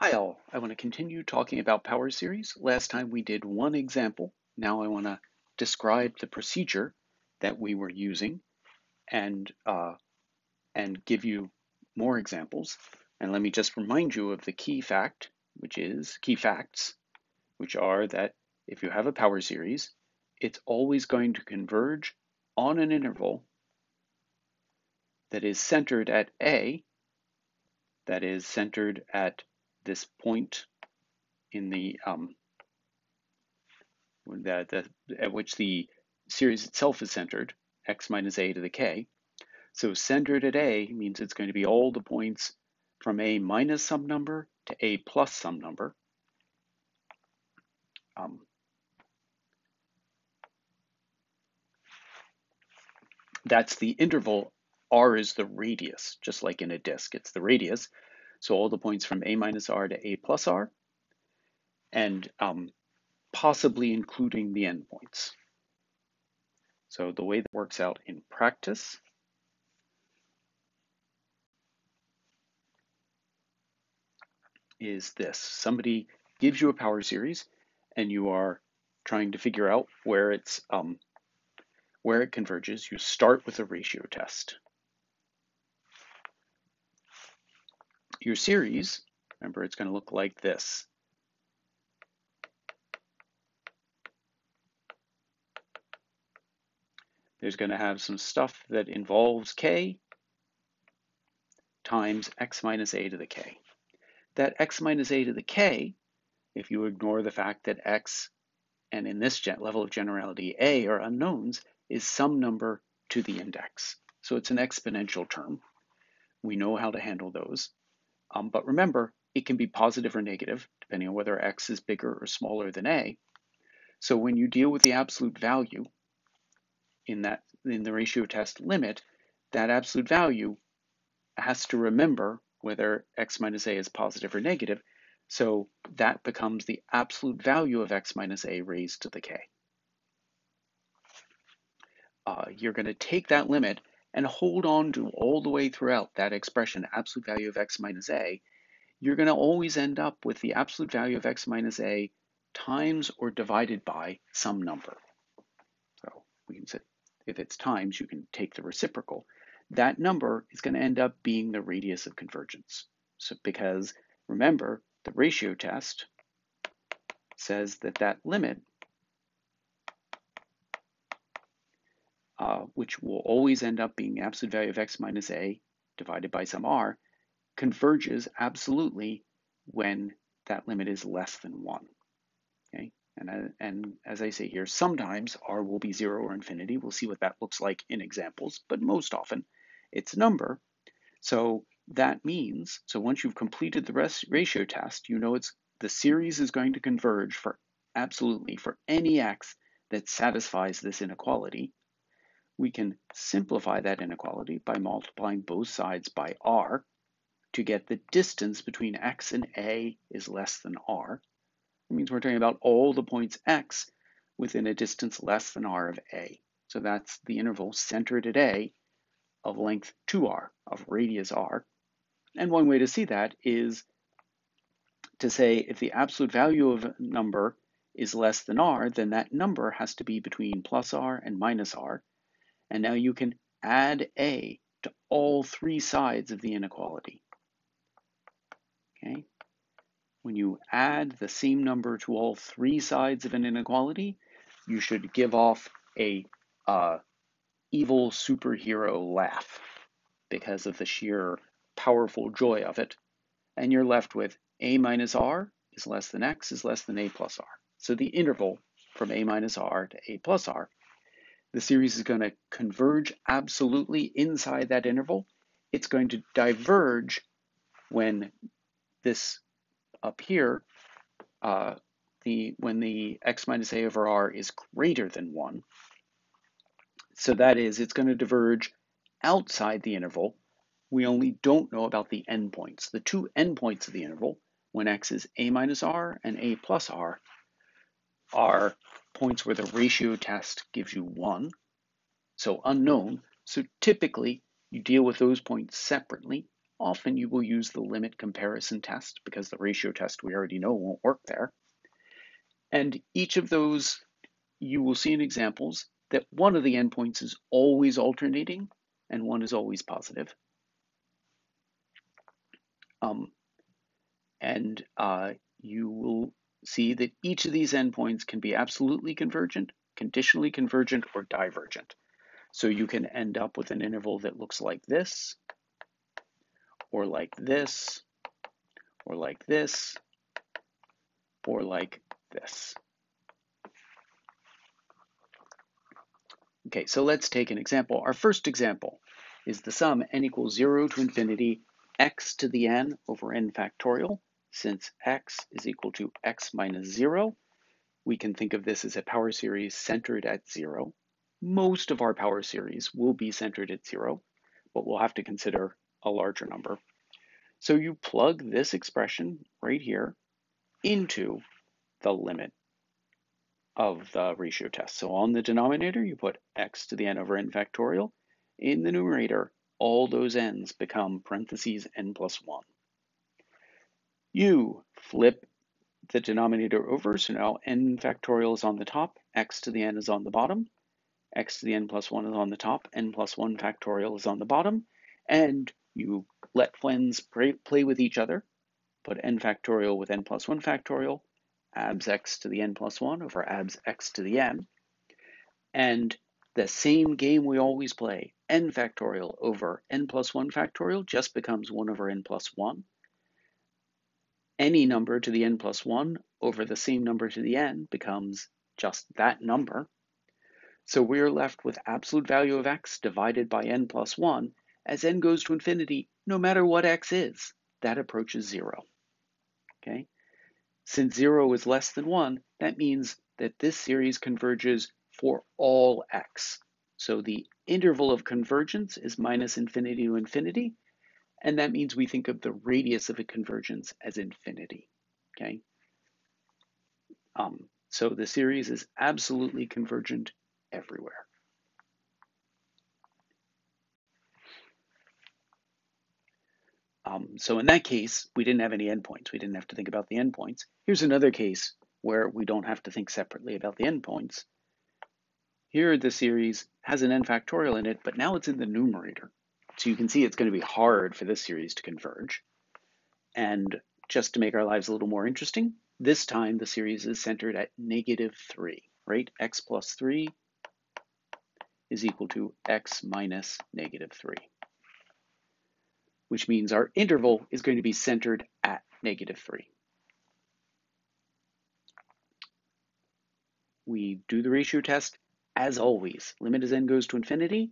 Hi all, I want to continue talking about power series. Last time we did one example. Now I want to describe the procedure that we were using and, uh, and give you more examples. And let me just remind you of the key fact, which is key facts, which are that if you have a power series, it's always going to converge on an interval that is centered at A, that is centered at this point in the um, the, the, at which the series itself is centered, x minus a to the k. So centered at a means it's going to be all the points from a minus some number to a plus some number. Um, that's the interval. r is the radius, just like in a disk. It's the radius. So all the points from a minus r to a plus r, and um, possibly including the endpoints. So the way that works out in practice is this. Somebody gives you a power series and you are trying to figure out where it's um, where it converges. You start with a ratio test. Your series, remember it's going to look like this. There's going to have some stuff that involves k times x minus a to the k. That x minus a to the k, if you ignore the fact that x and in this level of generality a are unknowns, is some number to the index. So it's an exponential term. We know how to handle those. Um, but remember, it can be positive or negative, depending on whether x is bigger or smaller than a. So when you deal with the absolute value in that in the ratio test limit, that absolute value has to remember whether x minus a is positive or negative. So that becomes the absolute value of x minus a raised to the k. Uh, you're going to take that limit and hold on to all the way throughout that expression, absolute value of x minus a, you're going to always end up with the absolute value of x minus a times or divided by some number. So we can say if it's times, you can take the reciprocal. That number is going to end up being the radius of convergence. So because remember, the ratio test says that that limit uh, which will always end up being absolute value of x minus a divided by some r, converges absolutely when that limit is less than 1. Okay? And, uh, and as I say here, sometimes r will be 0 or infinity. We'll see what that looks like in examples, but most often it's a number. So that means, so once you've completed the ratio test, you know it's the series is going to converge for absolutely for any x that satisfies this inequality we can simplify that inequality by multiplying both sides by r to get the distance between x and a is less than r. It means we're talking about all the points x within a distance less than r of a. So that's the interval centered at a of length 2r, of radius r. And one way to see that is to say if the absolute value of a number is less than r, then that number has to be between plus r and minus r, and now you can add A to all three sides of the inequality. Okay? When you add the same number to all three sides of an inequality, you should give off a uh, evil superhero laugh because of the sheer powerful joy of it. And you're left with a minus r is less than x is less than a plus r. So the interval from a minus r to a plus r the series is going to converge absolutely inside that interval. It's going to diverge when this up here, uh, the when the x minus a over r is greater than 1. So that is, it's going to diverge outside the interval. We only don't know about the endpoints. The two endpoints of the interval, when x is a minus r and a plus r, are points where the ratio test gives you one, so unknown. So typically you deal with those points separately. often you will use the limit comparison test because the ratio test we already know won't work there. And each of those, you will see in examples that one of the endpoints is always alternating and one is always positive. Um, and uh, you will see that each of these endpoints can be absolutely convergent, conditionally convergent, or divergent. So you can end up with an interval that looks like this, or like this, or like this, or like this. Okay, so let's take an example. Our first example is the sum n equals 0 to infinity x to the n over n factorial. Since x is equal to x minus 0, we can think of this as a power series centered at 0. Most of our power series will be centered at 0, but we'll have to consider a larger number. So you plug this expression right here into the limit of the ratio test. So on the denominator, you put x to the n over n factorial. In the numerator, all those n's become parentheses n plus 1. You flip the denominator over, so now n factorial is on the top, x to the n is on the bottom, x to the n plus 1 is on the top, n plus 1 factorial is on the bottom, and you let friends play with each other, put n factorial with n plus 1 factorial, abs x to the n plus 1 over abs x to the n, and the same game we always play, n factorial over n plus 1 factorial just becomes 1 over n plus 1. Any number to the n plus 1 over the same number to the n becomes just that number. So we're left with absolute value of x divided by n plus 1 as n goes to infinity, no matter what x is. That approaches 0. Okay? Since 0 is less than 1, that means that this series converges for all x. So the interval of convergence is minus infinity to infinity, and that means we think of the radius of a convergence as infinity, okay? Um, so the series is absolutely convergent everywhere. Um, so in that case, we didn't have any endpoints. We didn't have to think about the endpoints. Here's another case where we don't have to think separately about the endpoints. Here, the series has an n factorial in it, but now it's in the numerator. So you can see it's going to be hard for this series to converge. And just to make our lives a little more interesting, this time the series is centered at negative 3, right? x plus 3 is equal to x minus negative 3, which means our interval is going to be centered at negative 3. We do the ratio test as always, limit as n goes to infinity.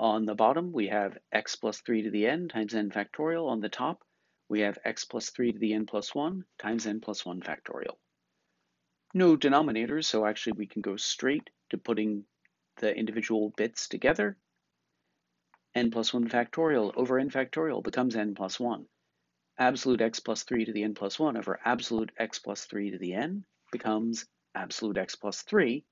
On the bottom, we have x plus 3 to the n times n factorial. On the top, we have x plus 3 to the n plus 1 times n plus 1 factorial. No denominators, so actually we can go straight to putting the individual bits together. n plus 1 factorial over n factorial becomes n plus 1. Absolute x plus 3 to the n plus 1 over absolute x plus 3 to the n becomes absolute x plus 3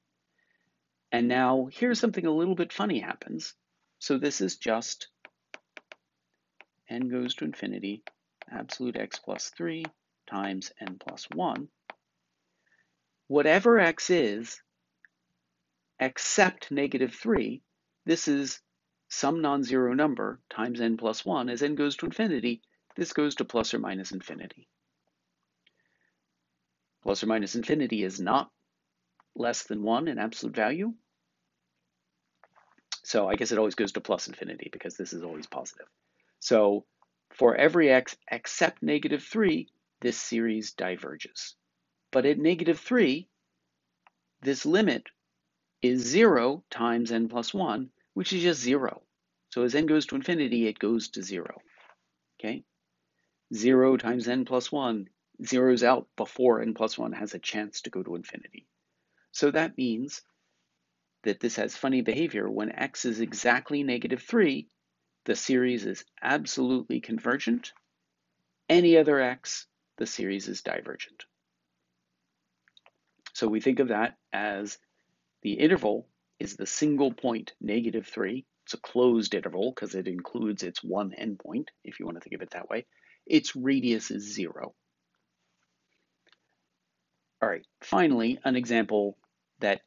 and now here's something a little bit funny happens. So this is just n goes to infinity, absolute x plus 3 times n plus 1. Whatever x is, except negative 3, this is some non-zero number times n plus 1. As n goes to infinity, this goes to plus or minus infinity. Plus or minus infinity is not less than 1 in absolute value. So I guess it always goes to plus infinity because this is always positive. So for every x except negative 3, this series diverges. But at negative 3, this limit is 0 times n plus 1, which is just 0. So as n goes to infinity, it goes to 0. Okay? 0 times n plus 1 zeroes out before n plus 1 has a chance to go to infinity. So that means that this has funny behavior. When x is exactly negative 3, the series is absolutely convergent. Any other x, the series is divergent. So we think of that as the interval is the single point negative 3 it's a closed interval because it includes its one endpoint, if you want to think of it that way, its radius is zero. All right, finally, an example that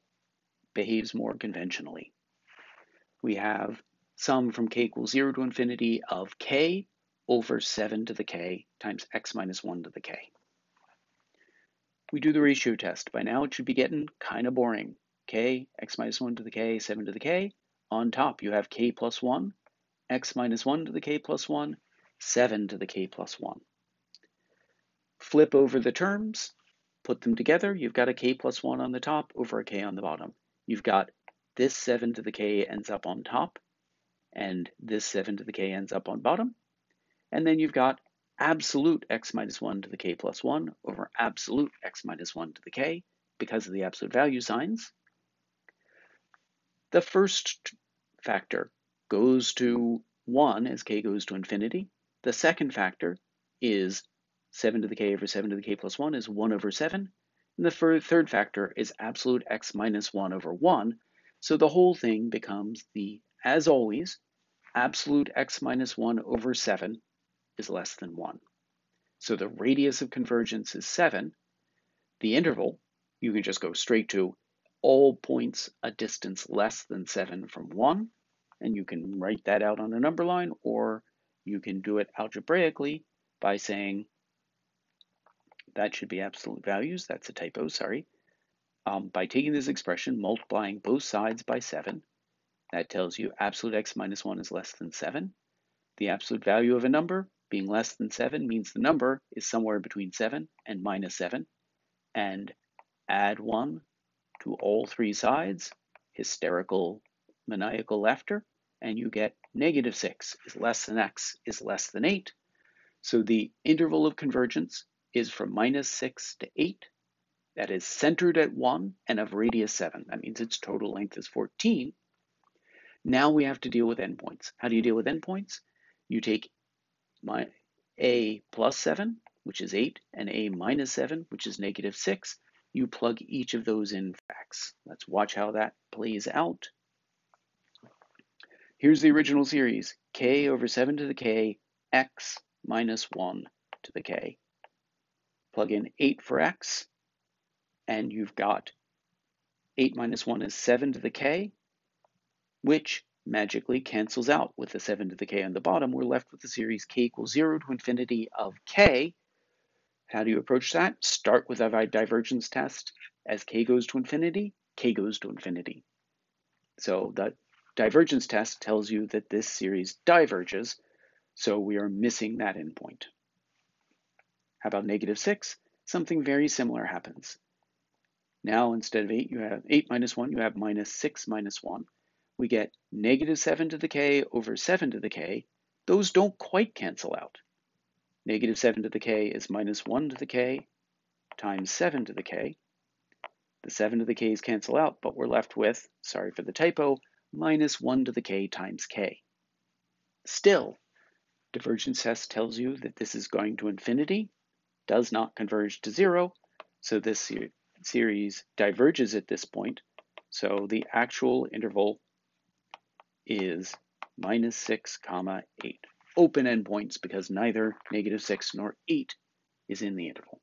behaves more conventionally. We have sum from k equals 0 to infinity of k over 7 to the k times x minus 1 to the k. We do the ratio test. By now it should be getting kind of boring. k, x minus 1 to the k, 7 to the k. On top you have k plus 1, x minus 1 to the k plus 1, 7 to the k plus 1. Flip over the terms, put them together, you've got a k plus 1 on the top over a k on the bottom. You've got this 7 to the k ends up on top, and this 7 to the k ends up on bottom. And then you've got absolute x minus 1 to the k plus 1 over absolute x minus 1 to the k because of the absolute value signs. The first factor goes to 1 as k goes to infinity. The second factor is 7 to the k over 7 to the k plus 1 is 1 over 7. And the third factor is absolute x minus 1 over 1. So the whole thing becomes the, as always, absolute x minus 1 over 7 is less than 1. So the radius of convergence is 7. The interval, you can just go straight to all points a distance less than 7 from 1, and you can write that out on a number line, or you can do it algebraically by saying that should be absolute values. That's a typo, sorry. Um, by taking this expression, multiplying both sides by 7, that tells you absolute x minus 1 is less than 7. The absolute value of a number being less than 7 means the number is somewhere between 7 and minus 7. And add 1 to all three sides, hysterical, maniacal laughter, and you get negative 6 is less than x is less than 8. So the interval of convergence is from minus 6 to 8. That is centered at 1 and of radius 7. That means its total length is 14. Now we have to deal with endpoints. How do you deal with endpoints? You take my a plus 7, which is 8, and a minus 7, which is negative 6. You plug each of those in x. Let's watch how that plays out. Here's the original series, k over 7 to the k, x minus 1 to the k. Plug in 8 for x, and you've got 8 minus 1 is 7 to the k, which magically cancels out with the 7 to the k on the bottom. We're left with the series k equals 0 to infinity of k. How do you approach that? Start with a divergence test. As k goes to infinity, k goes to infinity. So the divergence test tells you that this series diverges, so we are missing that endpoint. How about negative 6? Something very similar happens. Now instead of 8, you have 8 minus 1, you have minus 6 minus 1 we get negative 7 to the k over 7 to the k. Those don't quite cancel out. Negative 7 to the k is minus 1 to the k times 7 to the k. The 7 to the k's cancel out, but we're left with, sorry for the typo, minus 1 to the k times k. Still, divergence test tells you that this is going to infinity, does not converge to 0, so this series diverges at this point. So the actual interval is minus 6 comma 8. Open endpoints because neither negative 6 nor 8 is in the interval.